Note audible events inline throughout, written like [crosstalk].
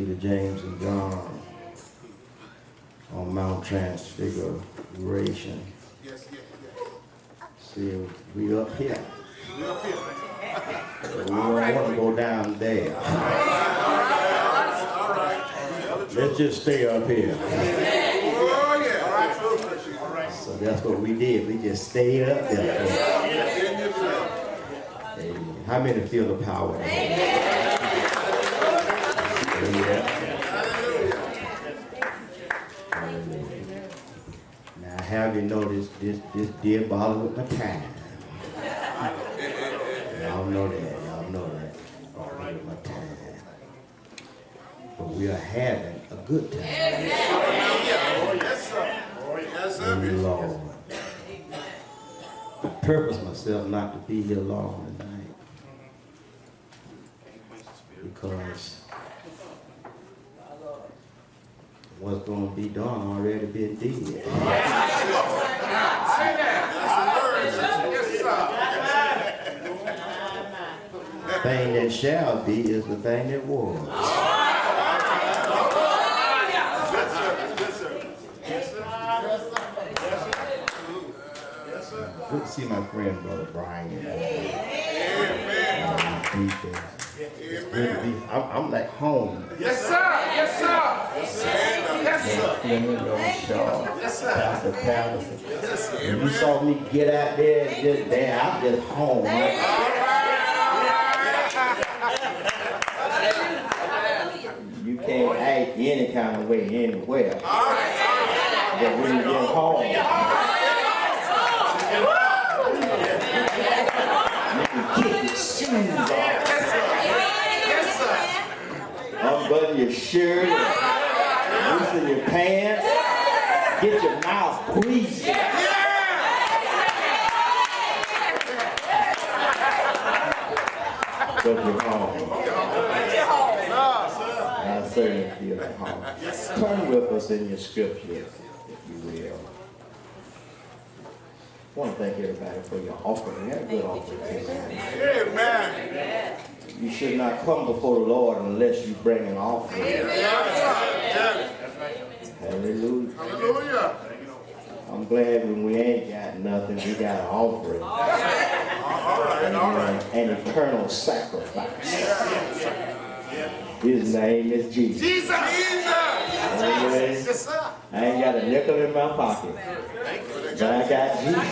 Peter, James, and John on Mount Transfiguration. Yes, yes, yes. See, we up here. We up here. We don't want to go down there. All right. Let's just stay up here. Oh, yeah. All right. All right. So that's what we did. We just stayed up there. Amen. How many feel the power? Amen. Now, have you noticed this, this dear bottle with my time? Y'all know that. Y'all know that. Bottle with my time. But we are having a good time. Lord. I purpose myself not to be here long tonight. Because what's going to be done already been did. The thing that shall be is the thing that was. Good to see my friend, Brother Brian. Uh, Amen. Good to be, I'm, I'm like home. Yes, sir. Yes, sir. Yes, sir. Fleming, Shaw, Yes, sir. Yes, sir. Pastor Patterson. When you saw me get out there, and just there, I'm just home. You can't act any kind of way anywhere. But when you get home, you can kick your shoes off, Yes, sir. unbutton your shirt, loosen your pants, get your mouth greasy. But you're home. I certainly feel at home. Turn with us in your scripture, if you will. I want to thank everybody for your offering. You had a good offering tonight. Amen. You should not come before the Lord unless you bring an offering. Yes, Hallelujah. Hallelujah. I'm glad when we ain't got nothing, we got an offering. All right. And, All right. uh, An eternal sacrifice. His name is Jesus. Jesus. Jesus. Amen. Yes, sir. I ain't got a nickel in my pocket, but I got Jesus.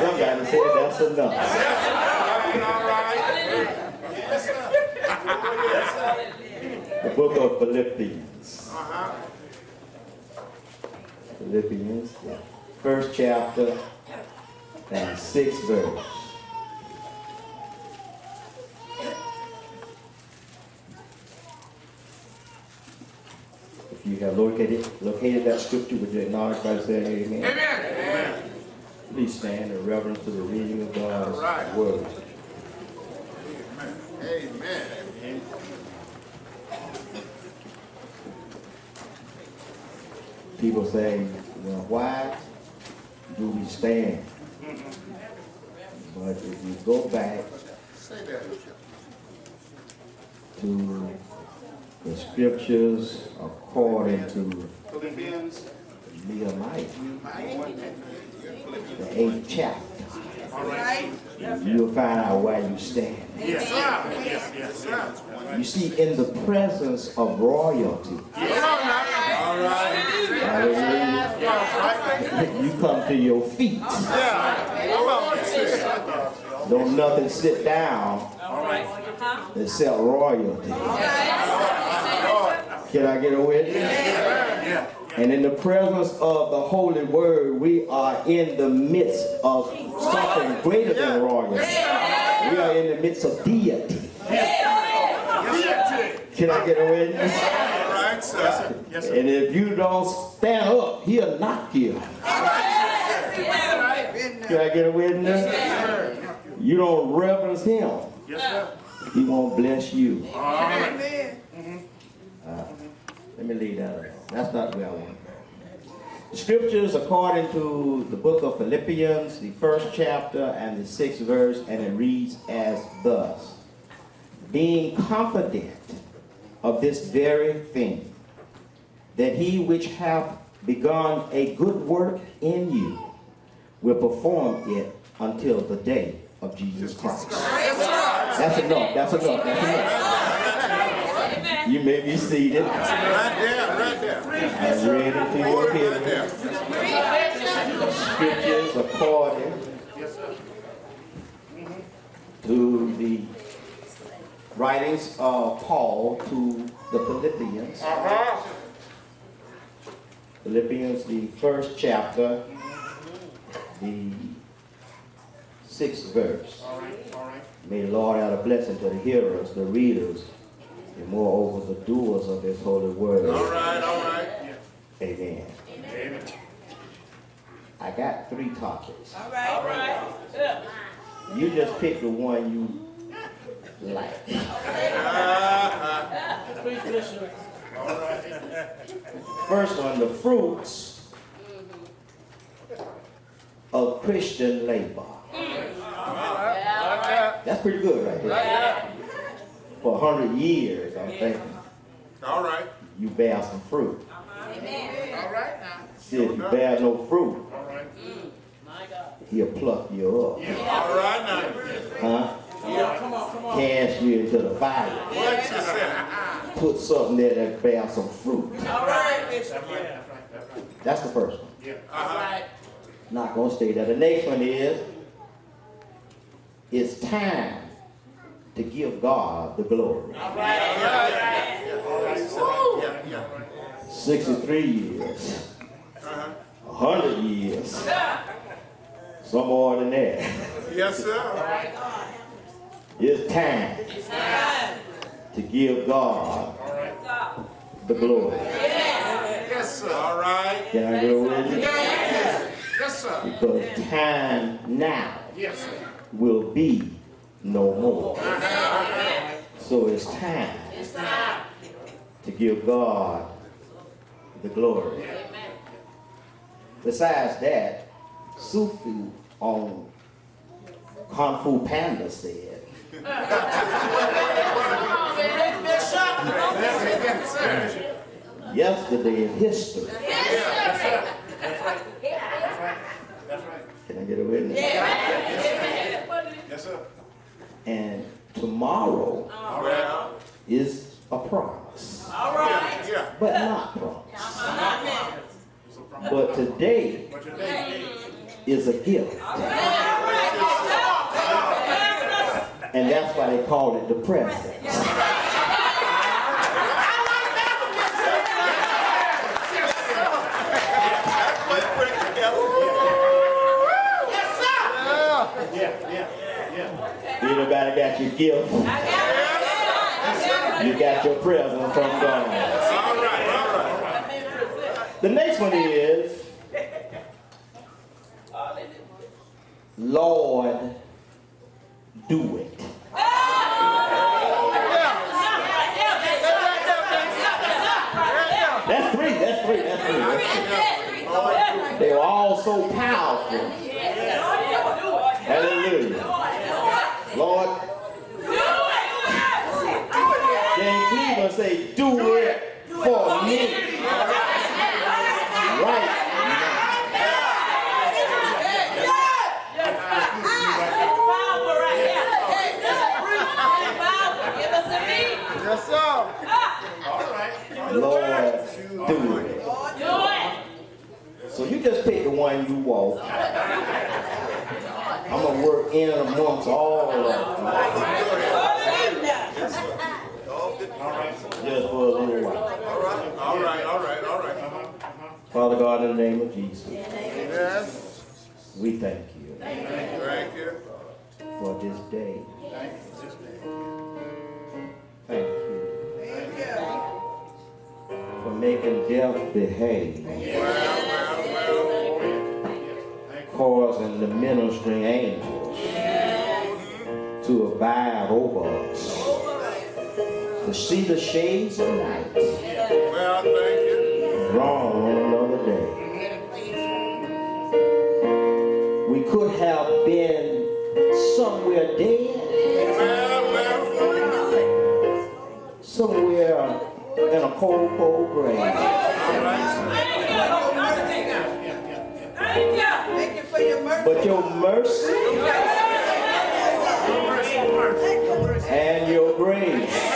Somebody said that's enough. All right. Yes, sir. The book of Philippians. Uh-huh. Philippians, the first chapter and sixth verse. If you have located, located that scripture, would you acknowledge by saying amen? Amen. Please stand in reverence to the reading of God's right. word. People say, well, why do we stand? But if you go back to the scriptures according to. Nehemiah, the eighth chapter, All right. you'll find out why you stand. Yes, sir. Yes, yes, sir. You see, in the presence of royalty, All right. You come to your feet. Don't nothing sit down except royalty. Can I get a witness? And in the presence of the Holy Word, we are in the midst of something greater than royalty. We are in the midst of deity. Can I get a witness? All right, sir. Yes, sir. And if you don't stand up, he'll knock you. Can I get a witness? Yes, You don't reverence him, Yes, sir. he won't bless you. All right. Mm-hmm. Uh, let me leave that alone. That's not where I want to go. The scriptures, according to the book of Philippians, the first chapter and the sixth verse, and it reads as thus Being confident of this very thing, that he which hath begun a good work in you will perform it until the day of Jesus Christ. That's enough. That's enough. That's enough. You may be seated. Right there, right there. I read into your hearing scriptures according to the writings of Paul to the Philippians. Philippians, the first chapter, the sixth verse. All right, all right. May the Lord add a blessing to the hearers, the readers, and moreover the doers of his holy word. All right, all right. Amen. Amen. I got three topics. All right, all right. You just pick the one you like. [laughs] First one, the fruits of Christian labor. That's pretty good right there. For a hundred years, I'm thinking All right. you bear some fruit. All right. See, if you bear no fruit, All right. He'll pluck you up. All right now. Huh? Yeah, come on, come on. Cast you into the fire. What? Put something there that bear some fruit. All right, Bishop. Yeah. That's the first one. All right. Not gonna stay there. The next one is, it's time to give God the glory. All right, all right. Yeah, yeah. 63 years, Uh-huh. 100 years, some more than that. Yes, sir. It's time to give God the glory. Yes, sir. All right. Can I go with you? Yes, sir. Because time now Yes, will be no more. So it's time to give God the glory. Besides that, Sufi on Kung Fu Panda said, [laughs] yesterday in history. Can I get a witness? Yes, sir. And tomorrow All right. is a promise, Yeah, yeah. but not promise. But today But today, is a gift. And that's why they call it the present. Anybody got your gift? You got your present from God. All right, all right. The next one is, Lord, do it. That's three, that's three, that's three. That's three. They were all so powerful. Hallelujah. Lord, then Cleveland say, do it for me. Right. Yes, sir. Lord, do it. Do it. So you just pick the one you want. I'm gonna work in amongst all of them. Just for a little while. All right, all right, all right, all right. Father God, in the name of Jesus, Yes. we thank you Thank you. Thank you. for this day. Thank making death behave, causing the ministering angels to abide over us, to see the shades of night drawn on another day. We could have been somewhere dead, somewhere in a cold, cold grave. Thank you for your mercy. But your mercy and your grace